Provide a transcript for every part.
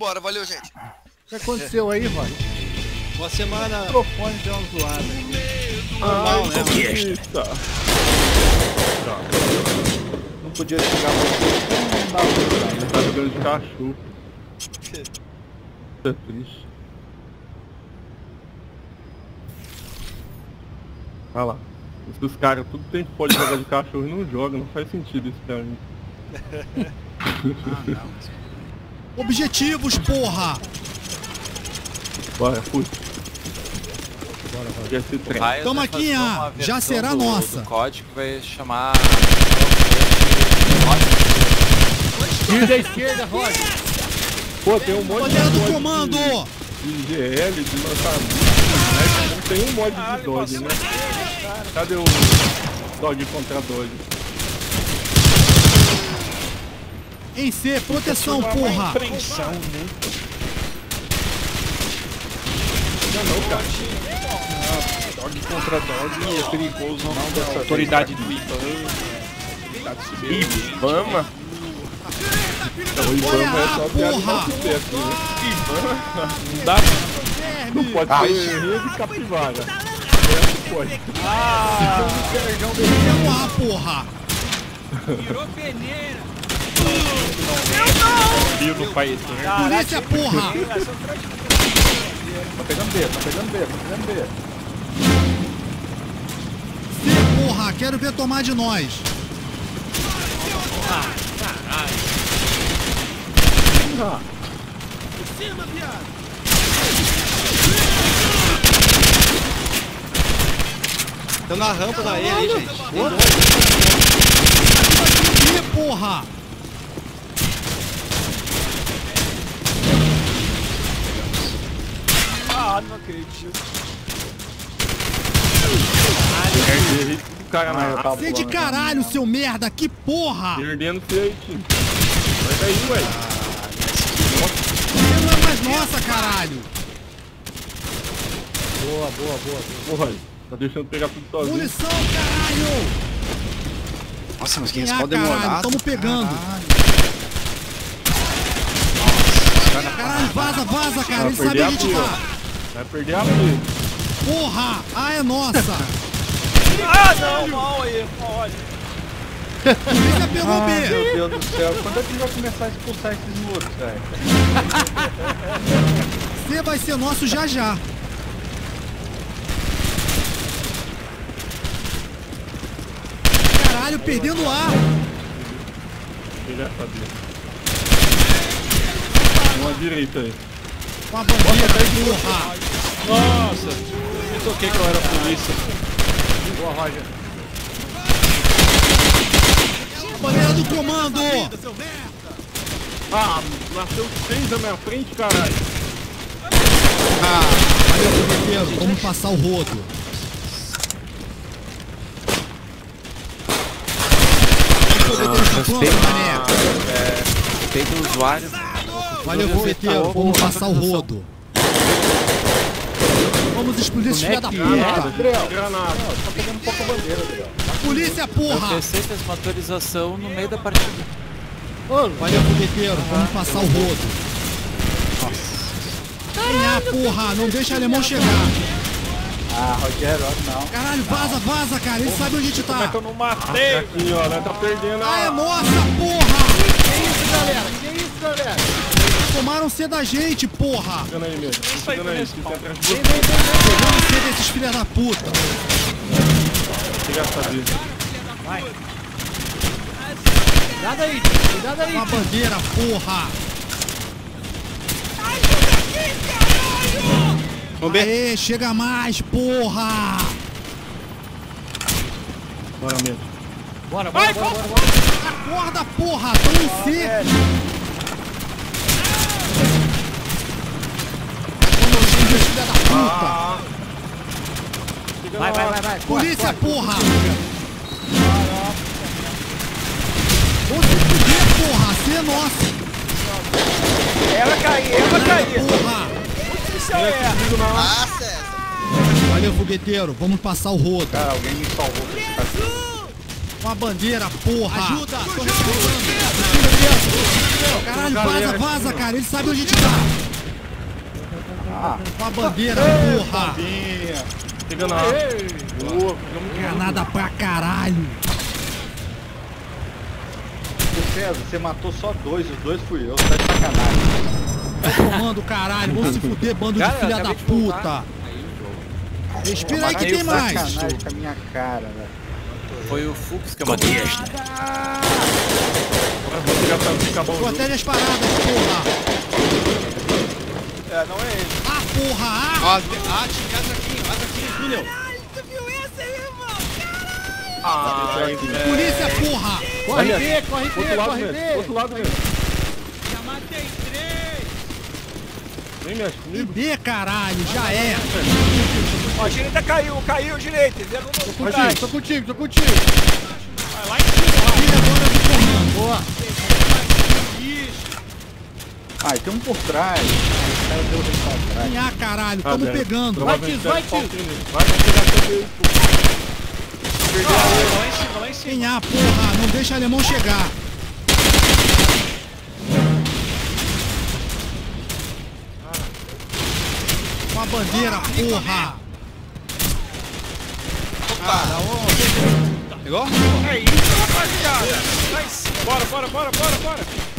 Bora, valeu, gente. O que aconteceu aí, Rod? Uma semana. O microfone deu uma zoada. Normal, né? Eita. Não podia chegar muito. Não. Tá jogando de cachorro. É triste. Olha lá. Esses caras tudo tem pode jogar de cachorro e não joga, não faz sentido isso pra mim. Objetivos, porra! Bora, fui. Bora, bora. Toma vai aqui, ah, já será do- nossa. do código que vai chamar. Tiro da esquerda, Rod. Pô, tem um monte Bandeira de do mod comando! De, de GL, de lançamento. Não tem um mod de dodge, né? Cadê o dodge contra dodge? Em C, proteção, porra! Apreensão, né? Não, não, cara. Dog contra dog é perigoso. Não dessa autoridade do IBAN. Superior. Ibama? O Ibama é só piada porra! de sucesso, né? Ibama Não dá. não pode ser rio de capivara. É, pode. Vamos lá, porra! Tiro no pai eterno. Polícia, porra! Tá pegando B, tá pegando B, tá pegando B. C, porra! Quero ver tomar de nós! Tô na rampa da ele, hein, gente. C, porra! Ah, não acredito. Errei o cara na Tá C de voando. caralho, seu merda! Que porra! Perdendo feio, time. Vai cair, ué. Você não é mais nossa, caralho! Boa, boa, boa. boa. Porra, tá deixando pegar tudo sozinho. Munição, caralho! Nossa, mas que Ah, respawn caralho, demorado. tamo pegando! Caralho, vaza, vaza, cara! Ele Vai sabe onde tá! Vai perder a briga. Porra! Ah, é nossa! Ah, não, mal aí, olha. Polícia pegou Ah, B! meu Deus do céu. Quando é que vai começar a expulsar esses muros, velho? C vai ser nosso já já! Caralho, perdendo ar! Ele ia saber. Uma direita aí. Com a bandeira, porra! Nossa, eu toquei que eu era polícia. Boa, Roger. Bandeira do comando! Ah, nasceu seis na minha frente, caralho. Valeu, fogueteiro, vamos passar o rodo. Fogueteiro, mané. Respeito o usuário. Valeu, fogueteiro, vamos passar o rodo. Vamos explodir esses filha da puta. Granada. Tá pegando pouca bandeira, Adriel. Polícia, porra! PC fez uma atualização no meio da partida. Valeu, fogueteiro, vamos passar o rodo. Ganhar, porra! Não deixa o alemão chegar. Ah, Rogério, não. Caralho, vaza, vaza, cara. Ele sabe onde a gente Como é tá. que eu não matei? Aqui, ó, né? Tá perdendo Ah, é a... nossa, porra! Que isso, galera? Que isso, galera? Tomaram C da gente, porra! Chegando aí mesmo. Chegando aí. Que tem atrás de você. Pegando C desses filha da puta. Chega a saber. Cuidado aí, cuidado aí. Com a bandeira, porra! Vamos ver. Aê, chega mais, porra! Bora mesmo. Bora, bora, bora, bora, bora. Acorda, porra! Tamo em C! Filha da puta! Vai, vai, vai, vai. Polícia, porra! Fuder, porra! C é nosso! Ela caiu, ela caiu. Porra! Isso é. Ah, César. Valeu, fogueteiro. Vamos passar o rodo. Cara, alguém me salvou. Com a bandeira, porra! Ajuda! Tô Caralho, vaza, vaza, cara! Ele sabe onde a gente tá! Com a bandeira, porra! Pegando a. Boa, pegamos Granada pra caralho! Ô César, você matou só dois, os dois fui eu, tá de sacanagem. Tô tomando caralho! Vamos se fuder, bando de Cara, eu filha da de puta! Aí. Respira aí que tem mais! sacanagem com a minha cara, velho. Foi o Fux que eu matei. Vou pegar pra ficar bom. Protege as paradas, porra! É, não é ele. Porra! Ah! Ah, tinha ataquinho, ataquinho, túnel. Ai, velho. Polícia, porra! Corre B, corre Outro B, lado corre mesmo. B! Outro lado mesmo. Vem, mexe comigo. B, caralho! Já é! Ó, a direita caiu, caiu direita. Tô contigo, tô contigo, tô contigo! Vai lá em cima, lá. Do! Boa! Ah, e tem um por trás. Deu trás. Ah, caralho! Ah, Tamo velho. pegando! Vai, tio. faltar nele. Vai, vai pegar seu dedo. Lá em cima, em porra! Não deixa alemão chegar! Com a bandeira, porra! Pegou? É isso, rapaziada. Lá em cima. Bora, bora, bora, bora, bora.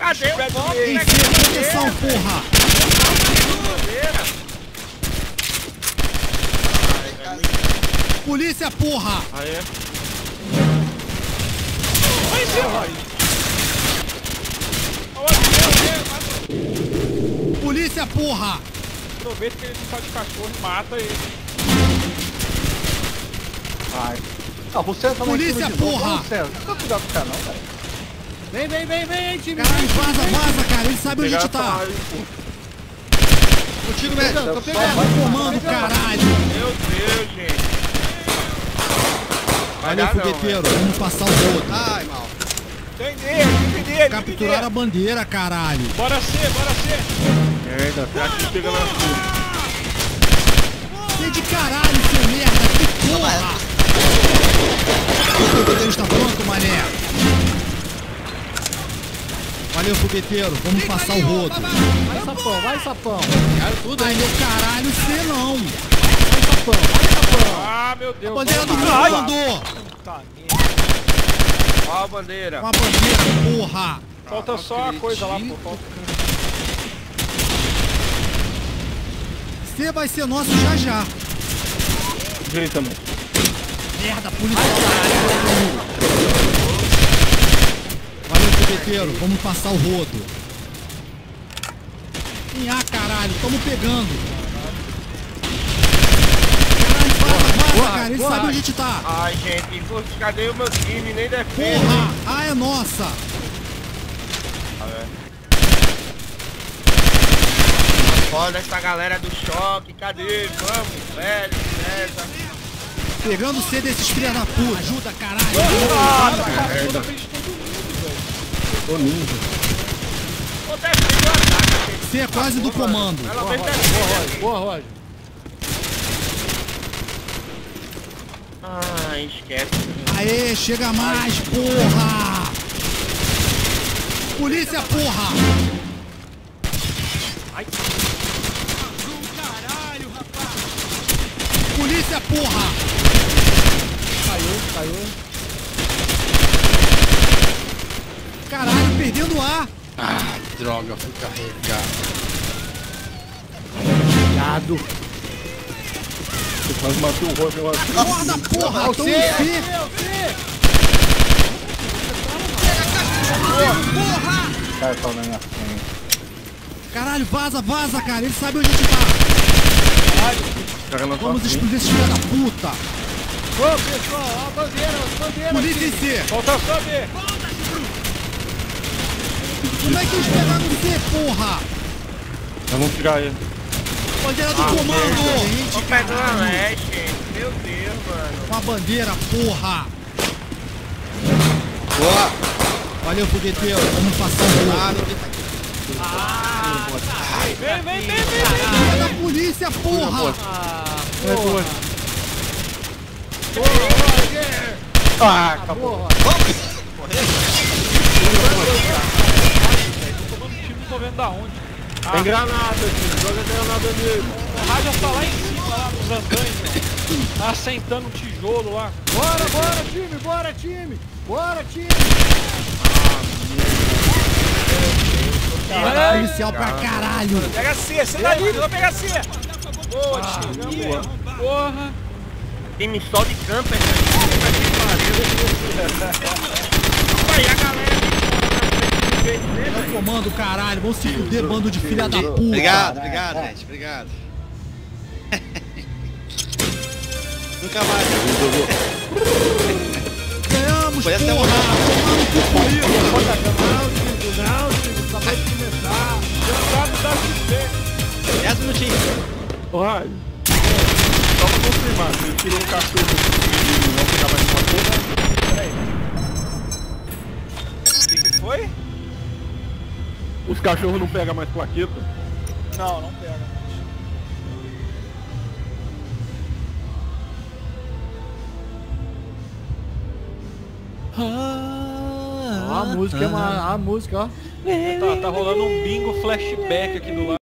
Cadê o bomb? Quem fez proteção, porra! Polícia, porra! Em cima. Ó, Polícia, porra! Aproveita que ele não tá de cachorro e mata ele. Ai. Ah, você tá Polícia, porra! César, não tá cuidado com o cara não, velho. Vem, vem, vem, vem, time! Caralho, vaza, vaza, cara! Ele sabe onde a gente tá! Contigo mesmo. Tô Vai pegando. comando, caralho! Meu Deus, gente. Valeu, fogueteiro! Vamos passar o rodo! Ai, mal. Tem dele, tem dele. Capturar a bandeira, caralho! Bora ser, bora ser. Merda, tá aqui pegando a sua. Que de caralho, seu merda! Que porra! Valeu, fogueteiro! Vamos passar o rodo! Vai, sapão, vai, sapão. Cara, tudo Ai, meu caralho, você não! Ah, meu Deus. Bandeira do Ai, comando! Tá, merda. Ó a bandeira. Com a bandeira, porra! Falta só a coisa lá, pô. Falta... Você vai ser nosso já já! Direita também. Merda, polícia! Valeu, fogueteiro! Vamos passar o rodo! Ah, caralho, tamo pegando! Caralho, vaza, vaza, cara! Ele sabe onde a gente tá! Ai, gente, cadê o meu time? Nem defende. Porra! Ah, é nossa! Foda essa galera do choque. Cadê? Vamos, velho, César. Pegando C desses filha da puta! Ajuda, caralho! Ô ninja. Ô, defende o ataque. C é quase do comando! Pelo menos defende. Boa, Roger. Ah, esquece. Aê, chega mais, porra! Polícia, porra! Polícia, porra! Caiu, caiu. Caralho, perdendo ar! Ah, droga, fui. Cuidado. Você quase matou o Roger lá. Acorda, porra! No C! Cara, tá na minha frente. Caralho, vaza, vaza, cara! Ele sabe onde a gente tá! Cara na sua Vamos explodir esses filha da puta! Ô, pessoal, ó a bandeira, a bandeira. Polícia em C! Falta só ver. Como é que eles pegaram o C, porra? Nós vamos tirar ele. Bandeira do comando! Tô pegando leste. Meu Deus, mano. Com a bandeira, porra! Boa. Valeu, fogueteiro! Vamos passar o Ah, rodo! não tem. Vem, vem, vem, vem. Filha da polícia, porra! É dois. Ô, Roger. Ah, acabou. Tiro, não tô vendo da onde. Tem granada, tio. Joga granada nele. O rádio tá lá em cima, lá nos andames. Tá assentando um tijolo lá. Bora, bora, time, bora, time. Bora, time. Caralho. Policial pra caralho. Pega a Cia, você tá livre, vou pegar a Cia. Boa, Ah, tio. Porra. Time só de camper. Aí a galera Vai comando, caralho. Vão se fuder, bando de filha da puta. Obrigado, obrigado, gente. Obrigado. Nunca mais. Ganhamos, Foi até uma- Tomar no cu comigo. Jantado da XP. 10 minutinhos. Rádio. Só pra confirmar, você tirou um cachorro e não pegar mais uma coisa. O que que foi? Os cachorros não pegam mais plaqueta. Não, não pega. Ó, a música, é uma, a música, ó. Tá, tá rolando um bingo flashback aqui do lado.